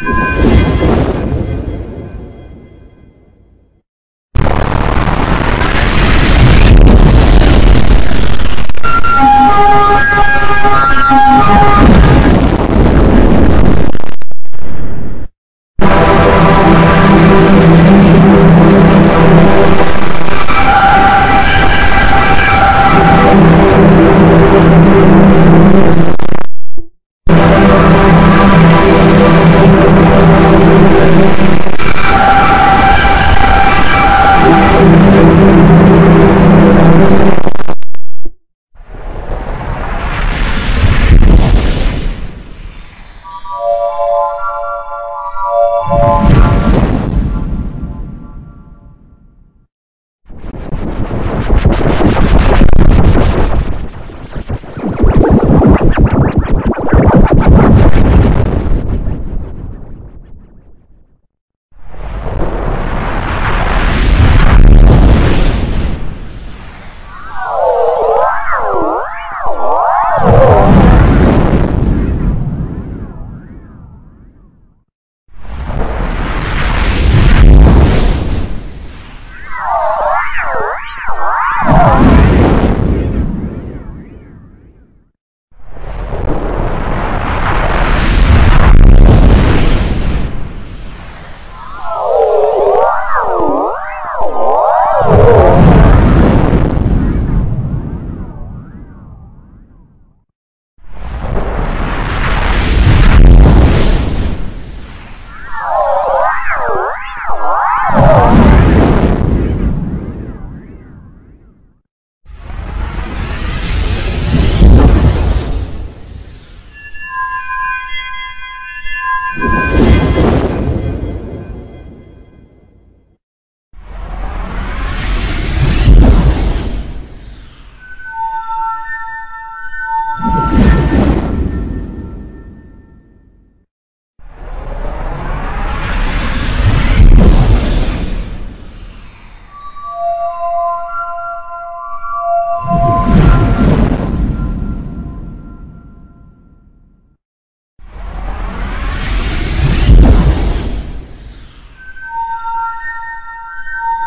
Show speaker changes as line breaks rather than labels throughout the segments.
Yeah. Oh!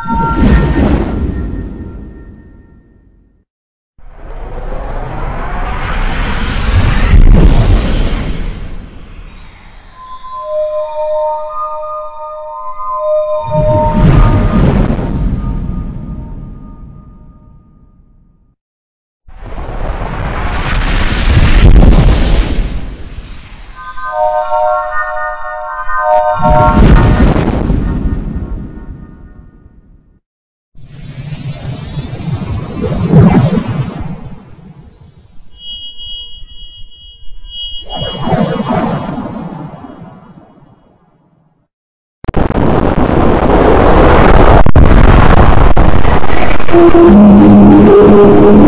you Thank you.